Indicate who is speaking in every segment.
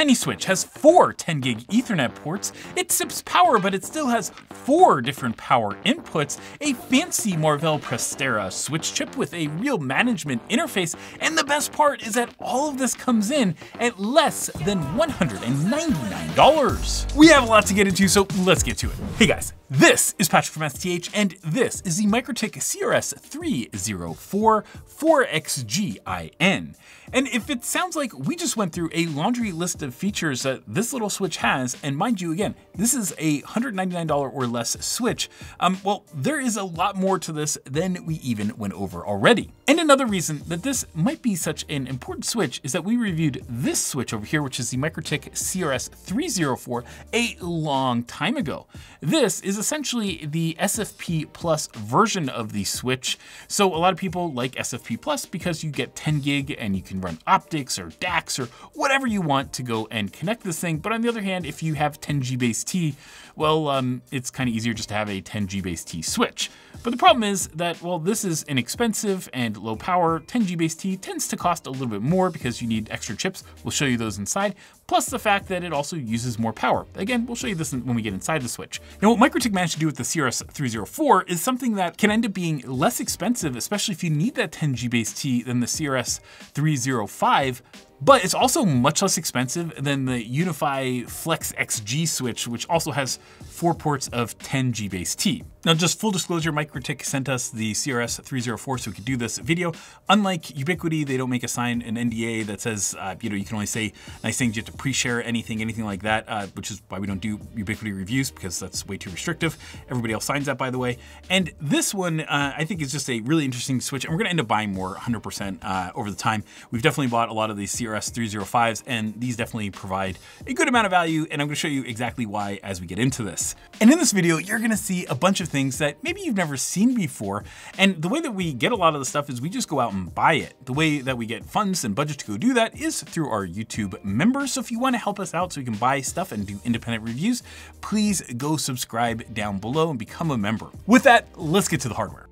Speaker 1: tiny switch has four 10 gig ethernet ports, it sips power but it still has four different power inputs, a fancy Marvell Prestera switch chip with a real management interface, and the best part is that all of this comes in at less than $199. We have a lot to get into, so let's get to it. Hey guys, this is Patrick from STH, and this is the MikroTik CRS304 4XGIN. And if it sounds like we just went through a laundry list of features that this little switch has, and mind you, again, this is a $199 or less switch, um, well, there is a lot more to this than we even went over already. And another reason that this might be such an important switch is that we reviewed this switch over here, which is the MikroTik CRS304 a long time ago. This is essentially the SFP Plus version of the switch. So a lot of people like SFP Plus because you get 10 gig and you can run optics or DACs or whatever you want to go and connect this thing. But on the other hand, if you have 10G base T, well, um, it's kind of easier just to have a 10G base T switch. But the problem is that, well, this is inexpensive and low power. 10G base T tends to cost a little bit more because you need extra chips. We'll show you those inside. Plus the fact that it also uses more power. Again, we'll show you this when we get inside the switch. Now, what MikroTik managed to do with the CRS304 is something that can end up being less expensive, especially if you need that 10G base T than the CRS305, but it's also much less expensive than the UniFi Flex XG switch, which also has four ports of 10 G base T. Now, just full disclosure, MikroTik sent us the CRS304 so we could do this video. Unlike Ubiquiti, they don't make us sign an NDA that says, uh, you know, you can only say nice things, you have to pre-share anything, anything like that, uh, which is why we don't do Ubiquiti reviews because that's way too restrictive. Everybody else signs that, by the way. And this one, uh, I think is just a really interesting switch, and we're gonna end up buying more 100% uh, over the time. We've definitely bought a lot of these CRS305s, and these definitely provide a good amount of value, and I'm gonna show you exactly why as we get into this. And in this video, you're gonna see a bunch of things that maybe you've never seen before. And the way that we get a lot of the stuff is we just go out and buy it. The way that we get funds and budget to go do that is through our YouTube members. So if you wanna help us out so we can buy stuff and do independent reviews, please go subscribe down below and become a member. With that, let's get to the hardware.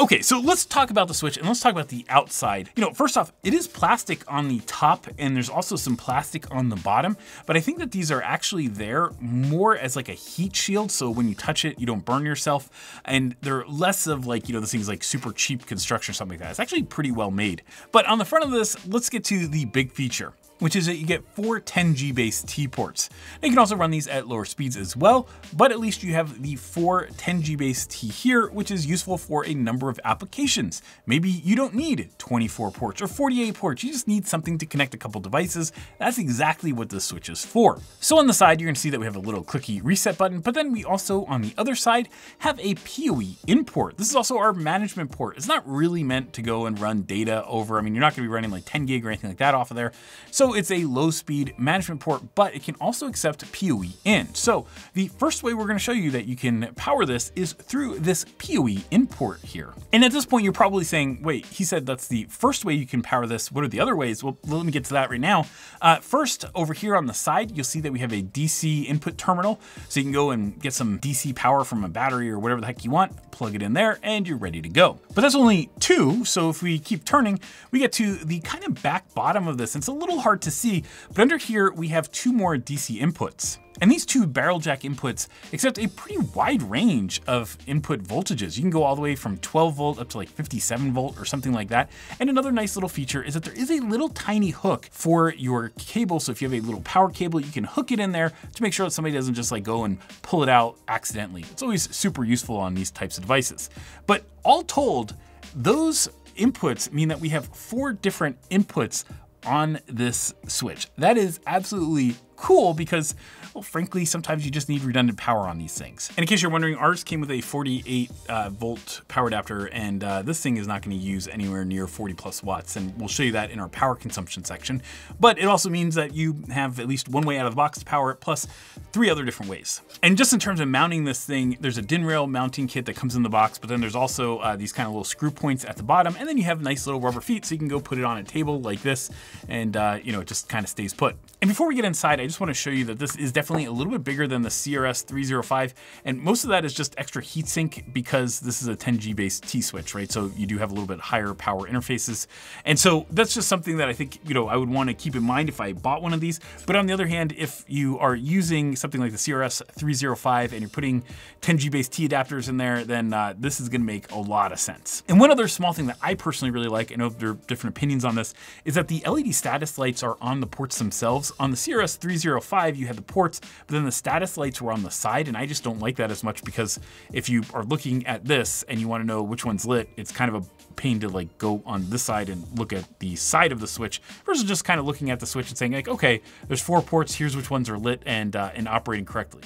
Speaker 1: Okay, so let's talk about the Switch and let's talk about the outside. You know, first off, it is plastic on the top and there's also some plastic on the bottom, but I think that these are actually there more as like a heat shield. So when you touch it, you don't burn yourself and they're less of like, you know, this thing's like super cheap construction or something like that. It's actually pretty well made. But on the front of this, let's get to the big feature which is that you get four 10G base T ports. Now you can also run these at lower speeds as well, but at least you have the four 10G base T here, which is useful for a number of applications. Maybe you don't need 24 ports or 48 ports, you just need something to connect a couple devices. That's exactly what this switch is for. So on the side, you're gonna see that we have a little clicky reset button, but then we also, on the other side, have a PoE in port. This is also our management port. It's not really meant to go and run data over, I mean, you're not gonna be running like 10 gig or anything like that off of there. So it's a low speed management port, but it can also accept PoE in. So the first way we're gonna show you that you can power this is through this PoE in port here. And at this point, you're probably saying, wait, he said that's the first way you can power this. What are the other ways? Well, let me get to that right now. Uh, first, over here on the side, you'll see that we have a DC input terminal. So you can go and get some DC power from a battery or whatever the heck you want, plug it in there, and you're ready to go. But that's only two. So if we keep turning, we get to the kind of back bottom of this. It's a little hard to see, but under here we have two more DC inputs. And these two barrel jack inputs accept a pretty wide range of input voltages. You can go all the way from 12 volt up to like 57 volt or something like that. And another nice little feature is that there is a little tiny hook for your cable. So if you have a little power cable, you can hook it in there to make sure that somebody doesn't just like go and pull it out accidentally. It's always super useful on these types of devices. But all told, those inputs mean that we have four different inputs on this switch. That is absolutely cool because, well, frankly, sometimes you just need redundant power on these things. And in case you're wondering, ours came with a 48 uh, volt power adapter, and uh, this thing is not gonna use anywhere near 40 plus watts, and we'll show you that in our power consumption section. But it also means that you have at least one way out of the box to power it, plus three other different ways. And just in terms of mounting this thing, there's a DIN rail mounting kit that comes in the box, but then there's also uh, these kind of little screw points at the bottom, and then you have nice little rubber feet, so you can go put it on a table like this, and uh, you know, it just kind of stays put. And before we get inside, I just wanna show you that this is definitely a little bit bigger than the CRS 305. And most of that is just extra heatsink because this is a 10G based T-switch, right? So you do have a little bit higher power interfaces. And so that's just something that I think, you know, I would wanna keep in mind if I bought one of these. But on the other hand, if you are using something like the CRS 305 and you're putting 10G based T adapters in there, then uh, this is gonna make a lot of sense. And one other small thing that I personally really like, I know there are different opinions on this, is that the LED status lights are on the ports themselves. On the CRS 305, you had the ports, but then the status lights were on the side, and I just don't like that as much because if you are looking at this and you wanna know which one's lit, it's kind of a pain to like go on this side and look at the side of the switch versus just kind of looking at the switch and saying like, okay, there's four ports, here's which ones are lit and, uh, and operating correctly.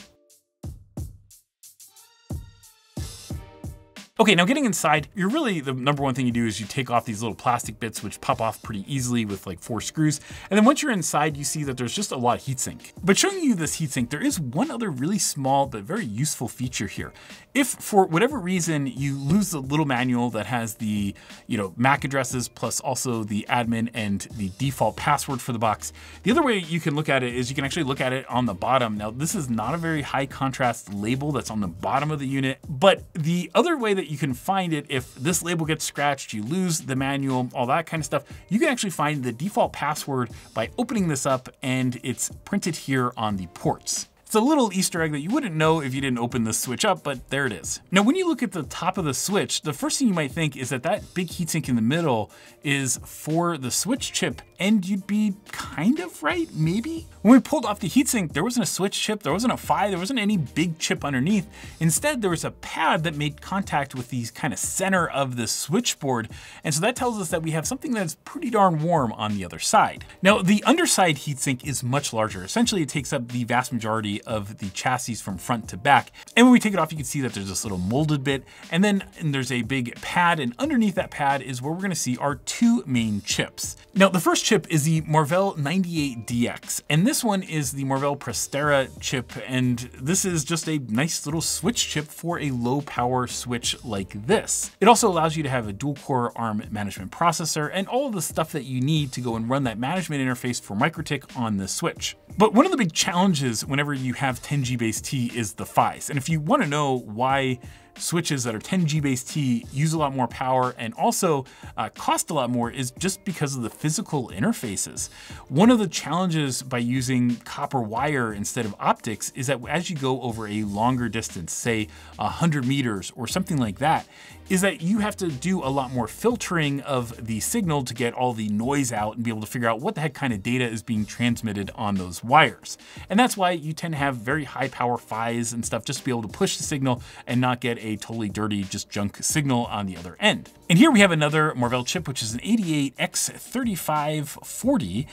Speaker 1: Okay, now getting inside, you're really, the number one thing you do is you take off these little plastic bits which pop off pretty easily with like four screws. And then once you're inside, you see that there's just a lot of heatsink. But showing you this heatsink, there is one other really small but very useful feature here. If for whatever reason you lose the little manual that has the, you know, MAC addresses plus also the admin and the default password for the box, the other way you can look at it is you can actually look at it on the bottom. Now, this is not a very high contrast label that's on the bottom of the unit, but the other way that that you can find it if this label gets scratched, you lose the manual, all that kind of stuff. You can actually find the default password by opening this up and it's printed here on the ports. It's a little Easter egg that you wouldn't know if you didn't open this switch up, but there it is. Now, when you look at the top of the switch, the first thing you might think is that that big heatsink in the middle is for the switch chip, and you'd be kind of right, maybe? When we pulled off the heatsink, there wasn't a switch chip, there wasn't a PHY, there wasn't any big chip underneath. Instead, there was a pad that made contact with the kind of center of the switchboard, and so that tells us that we have something that's pretty darn warm on the other side. Now, the underside heatsink is much larger. Essentially, it takes up the vast majority of the chassis from front to back. And when we take it off, you can see that there's this little molded bit, and then and there's a big pad, and underneath that pad is where we're gonna see our two main chips. Now, the first chip is the Marvell 98DX, and this one is the Marvell Prestera chip, and this is just a nice little switch chip for a low power switch like this. It also allows you to have a dual core ARM management processor and all the stuff that you need to go and run that management interface for MikroTik on the switch. But one of the big challenges whenever you have 10G base T is the PHYs. And if you wanna know why switches that are 10G base T use a lot more power and also uh, cost a lot more is just because of the physical interfaces. One of the challenges by using copper wire instead of optics is that as you go over a longer distance, say 100 meters or something like that, is that you have to do a lot more filtering of the signal to get all the noise out and be able to figure out what the heck kind of data is being transmitted on those wires. And that's why you tend to have very high power PHYs and stuff just to be able to push the signal and not get a totally dirty, just junk signal on the other end. And here we have another Marvell chip, which is an 88X3540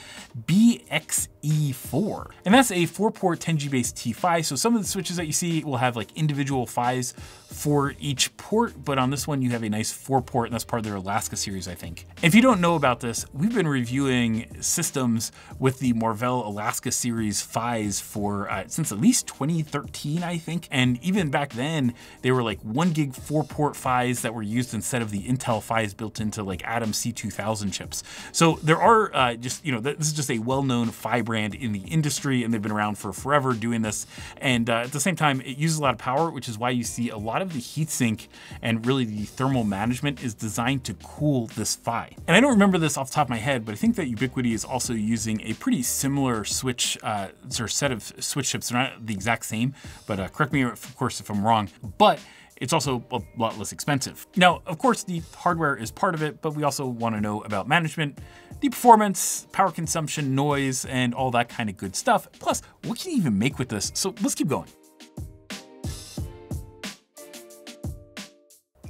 Speaker 1: BXE4. And that's a four port 10G based T PHY. So some of the switches that you see will have like individual PHYs for each port, but on this one you have a nice four port and that's part of their Alaska series, I think. If you don't know about this, we've been reviewing systems with the Marvell Alaska series PHYs for uh, since at least 2013, I think. And even back then, they were like one gig four port PHYs that were used instead of the Intel PHYs built into like Atom C2000 chips. So there are uh, just, you know, this is just a well-known PHY brand in the industry and they've been around for forever doing this. And uh, at the same time, it uses a lot of power, which is why you see a lot of the heatsink and really the thermal management is designed to cool this PHY. And I don't remember this off the top of my head, but I think that Ubiquiti is also using a pretty similar switch uh, or set of switch chips. They're not the exact same, but uh, correct me, of course, if I'm wrong. But it's also a lot less expensive. Now, of course, the hardware is part of it, but we also want to know about management, the performance, power consumption, noise, and all that kind of good stuff. Plus, what can you even make with this? So let's keep going.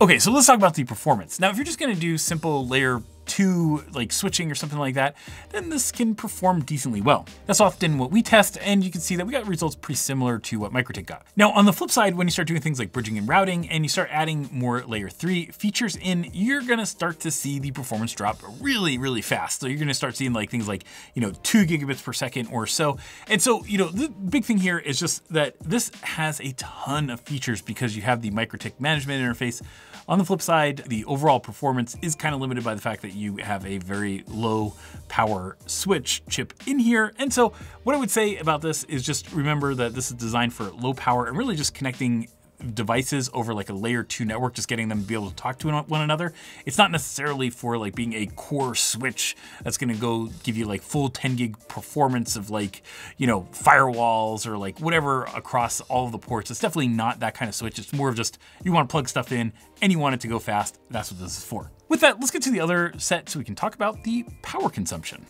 Speaker 1: Okay, so let's talk about the performance. Now, if you're just gonna do simple layer two like switching or something like that, then this can perform decently well. That's often what we test, and you can see that we got results pretty similar to what MikroTik got. Now, on the flip side, when you start doing things like bridging and routing, and you start adding more layer three features in, you're gonna start to see the performance drop really, really fast. So you're gonna start seeing like things like, you know, two gigabits per second or so. And so, you know, the big thing here is just that this has a ton of features because you have the MikroTik management interface, On the flip side, the overall performance is kind of limited by the fact that you have a very low power switch chip in here. And so what I would say about this is just remember that this is designed for low power and really just connecting devices over like a layer two network, just getting them to be able to talk to one another. It's not necessarily for like being a core switch that's gonna go give you like full 10 gig performance of like, you know, firewalls or like whatever across all of the ports. It's definitely not that kind of switch. It's more of just you wanna plug stuff in and you want it to go fast. That's what this is for. With that, let's get to the other set so we can talk about the power consumption.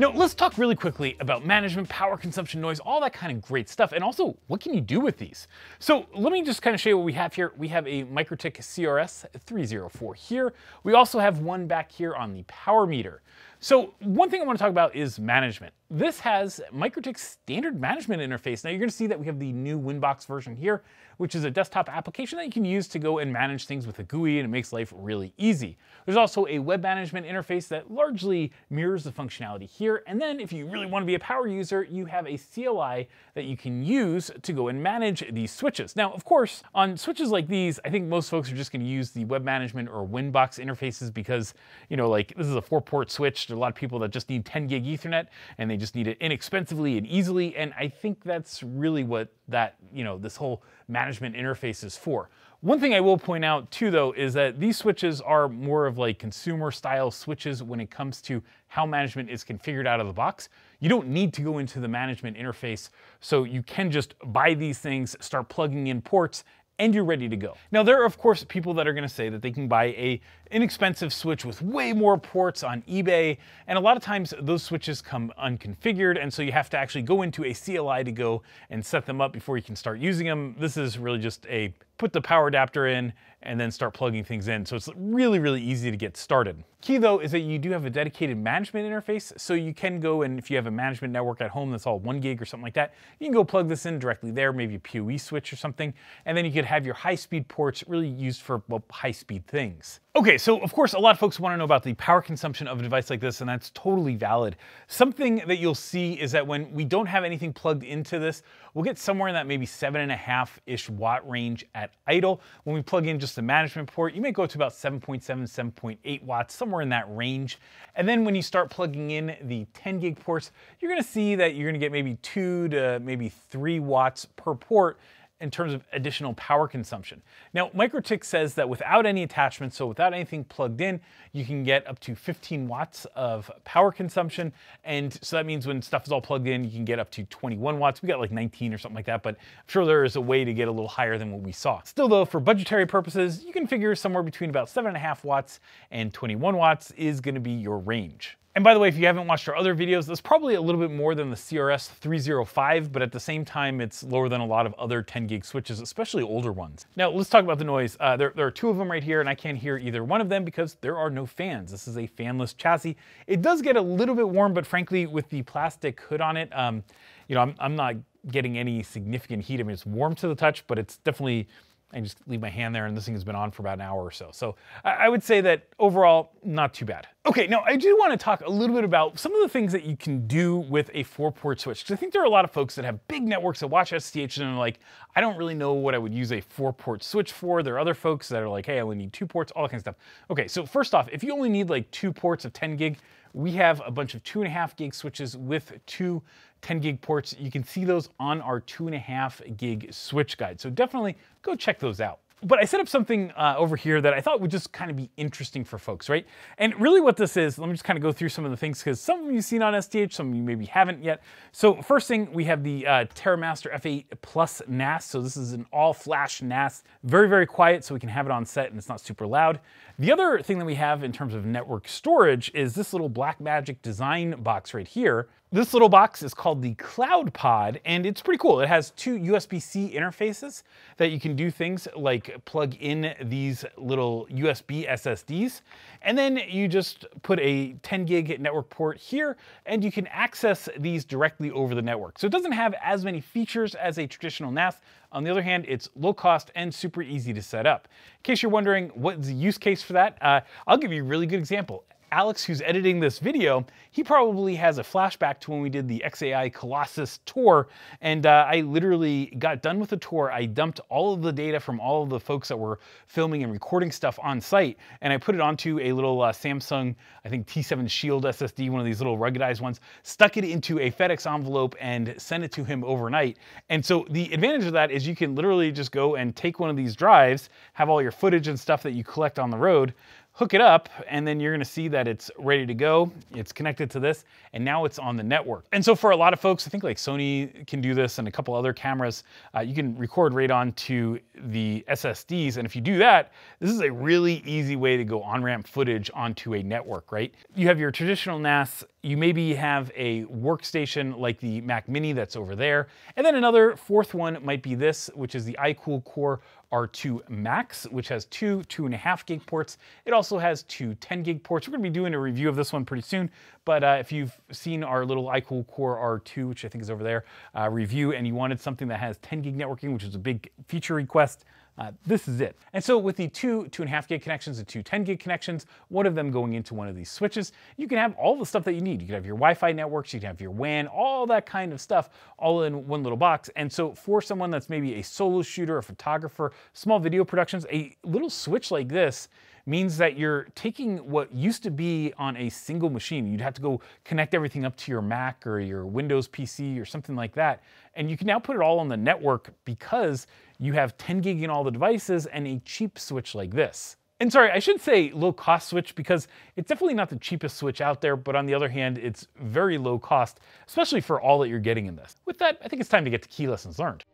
Speaker 1: Now, let's talk really quickly about management, power consumption, noise, all that kind of great stuff, and also what can you do with these? So let me just kind of show you what we have here. We have a MikroTik CRS 304 here. We also have one back here on the power meter. So one thing I want to talk about is management. This has MikroTik's standard management interface. Now you're going to see that we have the new Winbox version here, which is a desktop application that you can use to go and manage things with a GUI and it makes life really easy. There's also a web management interface that largely mirrors the functionality here. And then if you really want to be a power user, you have a CLI that you can use to go and manage these switches. Now, of course, on switches like these, I think most folks are just going to use the web management or Winbox interfaces because, you know, like this is a four port switch. There are a lot of people that just need 10 gig ethernet and they just need it inexpensively and easily. And I think that's really what that, you know, this whole management interface is for. One thing I will point out too though is that these switches are more of like consumer style switches when it comes to how management is configured out of the box. You don't need to go into the management interface, so you can just buy these things, start plugging in ports, and you're ready to go. Now there are of course people that are gonna say that they can buy a inexpensive switch with way more ports on eBay, and a lot of times those switches come unconfigured, and so you have to actually go into a CLI to go and set them up before you can start using them. This is really just a put the power adapter in and then start plugging things in. So it's really, really easy to get started. Key though is that you do have a dedicated management interface. So you can go and if you have a management network at home that's all one gig or something like that, you can go plug this in directly there, maybe a PoE switch or something. And then you could have your high speed ports really used for well, high speed things. Okay, so of course, a lot of folks want to know about the power consumption of a device like this, and that's totally valid. Something that you'll see is that when we don't have anything plugged into this, we'll get somewhere in that maybe seven and a half-ish watt range at idle. When we plug in just the management port, you may go to about 7.7, 7.8 watts, somewhere in that range. And then when you start plugging in the 10 gig ports, you're gonna see that you're gonna get maybe two to maybe three watts per port in terms of additional power consumption. Now, MikroTik says that without any attachments, so without anything plugged in, you can get up to 15 watts of power consumption. And so that means when stuff is all plugged in, you can get up to 21 watts. We got like 19 or something like that, but I'm sure there is a way to get a little higher than what we saw. Still though, for budgetary purposes, you can figure somewhere between about seven and a half watts and 21 watts is gonna be your range. And by the way, if you haven't watched our other videos, that's probably a little bit more than the CRS 305, but at the same time, it's lower than a lot of other 10 gig switches, especially older ones. Now, let's talk about the noise. Uh, there, there, are two of them right here, and I can't hear either one of them because there are no fans. This is a fanless chassis. It does get a little bit warm, but frankly, with the plastic hood on it, um, you know, I'm, I'm not getting any significant heat. I mean, it's warm to the touch, but it's definitely I just leave my hand there and this thing has been on for about an hour or so. So I would say that overall, not too bad. Okay, now I do want to talk a little bit about some of the things that you can do with a four port switch. Because I think there are a lot of folks that have big networks that watch STH and are like, I don't really know what I would use a four port switch for. There are other folks that are like, hey, I only need two ports, all that kind of stuff. Okay, so first off, if you only need like two ports of 10 gig, we have a bunch of two and a half gig switches with two 10 gig ports. You can see those on our two and a half gig switch guide. So definitely go check those out. But I set up something uh, over here that I thought would just kind of be interesting for folks, right? And really what this is, let me just kind of go through some of the things because some of you've seen on STH, some of you maybe haven't yet. So first thing, we have the uh, TerraMaster F8 Plus NAS. So this is an all flash NAS, very, very quiet so we can have it on set and it's not super loud. The other thing that we have in terms of network storage is this little Blackmagic design box right here. This little box is called the Cloud Pod, and it's pretty cool. It has two USB-C interfaces that you can do things like plug in these little USB SSDs, and then you just put a 10 gig network port here, and you can access these directly over the network. So it doesn't have as many features as a traditional NAS. On the other hand, it's low cost and super easy to set up. In case you're wondering what's the use case for that, uh, I'll give you a really good example Alex, who's editing this video, he probably has a flashback to when we did the XAI Colossus tour. And uh, I literally got done with the tour. I dumped all of the data from all of the folks that were filming and recording stuff on site. And I put it onto a little uh, Samsung, I think T7 Shield SSD, one of these little ruggedized ones, stuck it into a FedEx envelope and sent it to him overnight. And so the advantage of that is you can literally just go and take one of these drives, have all your footage and stuff that you collect on the road, hook it up, and then you're gonna see that it's ready to go. It's connected to this, and now it's on the network. And so for a lot of folks, I think like Sony can do this and a couple other cameras, uh, you can record right onto the SSDs. And if you do that, this is a really easy way to go on-ramp footage onto a network, right? You have your traditional NAS, you maybe have a workstation like the Mac Mini that's over there. And then another fourth one might be this, which is the iKoolCore R2 Max, which has two two and a half gig ports. It also has two 10 gig ports. We're gonna be doing a review of this one pretty soon, but uh, if you've seen our little iKoolCore R2, which I think is over there, uh, review, and you wanted something that has 10 gig networking, which is a big feature request, uh, this is it. And so with the two two and a half gig connections and two 10 gig connections, one of them going into one of these switches, you can have all the stuff that you need. You can have your Wi-Fi networks, you can have your WAN, all that kind of stuff all in one little box. And so for someone that's maybe a solo shooter, a photographer, small video productions, a little switch like this means that you're taking what used to be on a single machine. You'd have to go connect everything up to your Mac or your Windows PC or something like that. And you can now put it all on the network because you have 10 gig in all the devices and a cheap switch like this. And sorry, I should say low cost switch because it's definitely not the cheapest switch out there, but on the other hand, it's very low cost, especially for all that you're getting in this. With that, I think it's time to get to key lessons learned.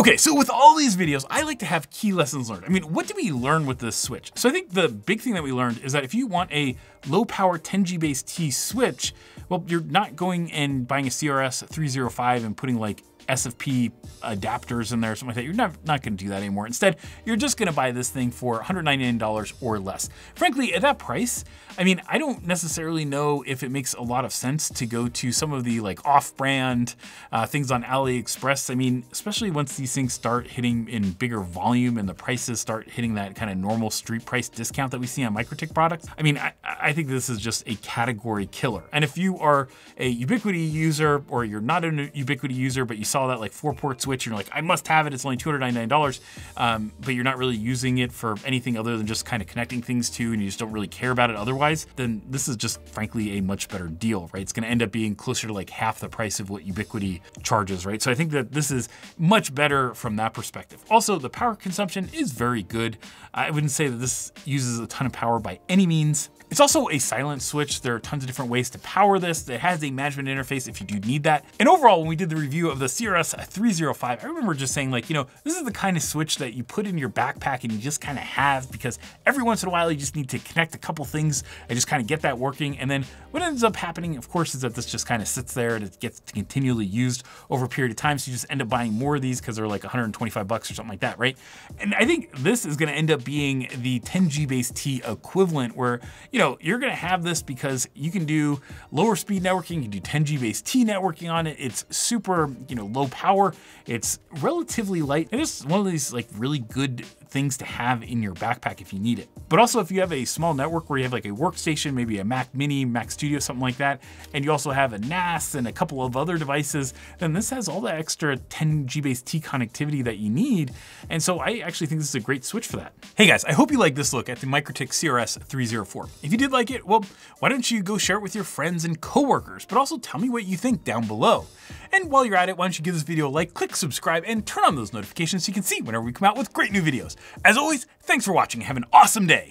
Speaker 1: Okay, so with all these videos, I like to have key lessons learned. I mean, what did we learn with this switch? So I think the big thing that we learned is that if you want a low power 10G base T switch, well, you're not going and buying a CRS 305 and putting like SFP adapters in there or something like that. You're not, not gonna do that anymore. Instead, you're just gonna buy this thing for $199 or less. Frankly, at that price, I mean, I don't necessarily know if it makes a lot of sense to go to some of the like off-brand uh, things on AliExpress. I mean, especially once these things start hitting in bigger volume and the prices start hitting that kind of normal street price discount that we see on MikroTik products. I mean, I, I think this is just a category killer. And if you are a Ubiquiti user or you're not a Ubiquiti user, but you saw that like four port switch you're like, I must have it, it's only $299, um, but you're not really using it for anything other than just kind of connecting things to and you just don't really care about it otherwise, then this is just frankly a much better deal, right? It's gonna end up being closer to like half the price of what Ubiquiti charges, right? So I think that this is much better from that perspective. Also, the power consumption is very good. I wouldn't say that this uses a ton of power by any means. It's also a silent switch. There are tons of different ways to power this. It has a management interface if you do need that. And overall, when we did the review of the CRS 305, I remember just saying like, you know, this is the kind of switch that you put in your backpack and you just kind of have because every once in a while you just need to connect a couple things and just kind of get that working. And then what ends up happening, of course, is that this just kind of sits there and it gets continually used over a period of time. So you just end up buying more of these because they're like 125 bucks or something like that, right? And I think this is gonna end up being the 10G base T equivalent where, you know, you're gonna have this because you can do lower speed networking, you can do 10G base T networking on it. It's super, you know, low power. It's relatively light. And it's one of these like really good things to have in your backpack if you need it. But also if you have a small network where you have like a workstation, maybe a Mac Mini, Mac Studio, something like that, and you also have a NAS and a couple of other devices, then this has all the extra 10 G base T connectivity that you need. And so I actually think this is a great switch for that. Hey guys, I hope you like this look at the MikroTik CRS 304. If you did like it, well, why don't you go share it with your friends and coworkers, but also tell me what you think down below. And while you're at it, why don't you give this video a like, click subscribe, and turn on those notifications so you can see whenever we come out with great new videos. As always, thanks for watching. Have an awesome day.